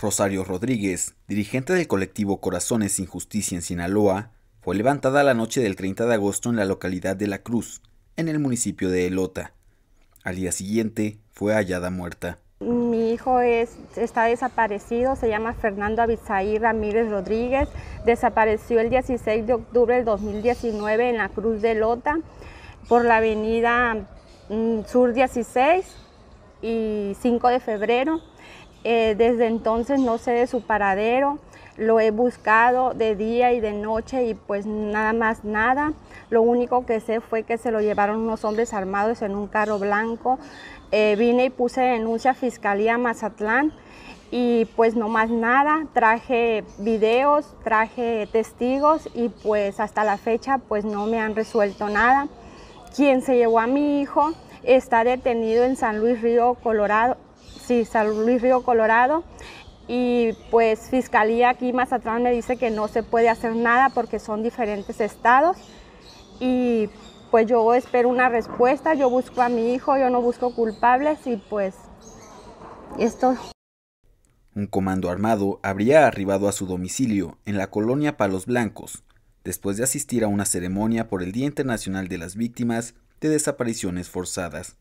Rosario Rodríguez, dirigente del colectivo Corazones sin Justicia en Sinaloa, fue levantada la noche del 30 de agosto en la localidad de La Cruz, en el municipio de Elota. Al día siguiente fue hallada muerta. Mi hijo es, está desaparecido, se llama Fernando Abisaí Ramírez Rodríguez, desapareció el 16 de octubre del 2019 en la Cruz de Elota por la avenida mm, Sur 16 y 5 de febrero. Eh, desde entonces no sé de su paradero, lo he buscado de día y de noche y pues nada más nada. Lo único que sé fue que se lo llevaron unos hombres armados en un carro blanco. Eh, vine y puse denuncia a Fiscalía Mazatlán y pues no más nada, traje videos, traje testigos y pues hasta la fecha pues no me han resuelto nada. Quien se llevó a mi hijo está detenido en San Luis Río, Colorado, sí, San Luis Río Colorado. Y pues Fiscalía aquí más atrás me dice que no se puede hacer nada porque son diferentes estados. Y pues yo espero una respuesta, yo busco a mi hijo, yo no busco culpables y pues esto. Un comando armado habría arribado a su domicilio en la colonia Palos Blancos, después de asistir a una ceremonia por el Día Internacional de las Víctimas de Desapariciones Forzadas.